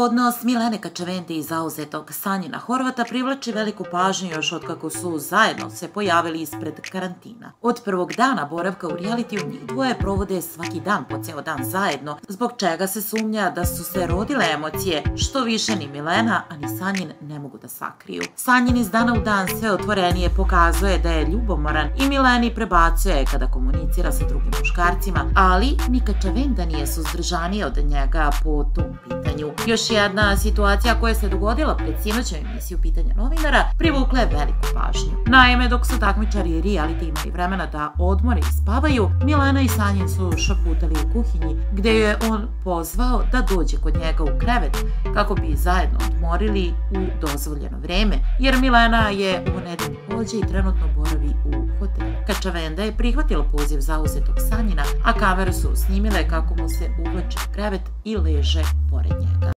Odnos Milene Kačavende i zauzetog Sanjina Horvata privlači veliku pažnju još od kako su zajedno se pojavili ispred karantina. Od prvog dana boravka u realitiju njih dvoje provode svaki dan po ceo dan zajedno, zbog čega se sumnja da su se rodile emocije, što više ni Milena, a ni Sanjin ne mogu da sakriju. Sanjin iz dana u dan sve otvorenije pokazuje da je ljubomoran i Mileni prebacuje kada komunicira sa drugim muškarcima, ali ni Kačavenda nije suzdržanija od njega po tom pitanju. Još jedna situacija koja se dogodila pred sinoćom emisiju Pitanja novinara privukla je veliku pažnju. Naime, dok su takmičari reality imali vremena da odmore i spavaju, Milena i Sanjin su šaputali u kuhinji, gde je on pozvao da dođe kod njega u krevet kako bi zajedno odmorili u dozvoljeno vreme, jer Milena je u nedeljni pođe i trenutno boravi u hotelu. Kačavenda je prihvatila poziv zauzetog Sanjina, a kamere su snimile kako mu se uvlači krevet i leže pored njega.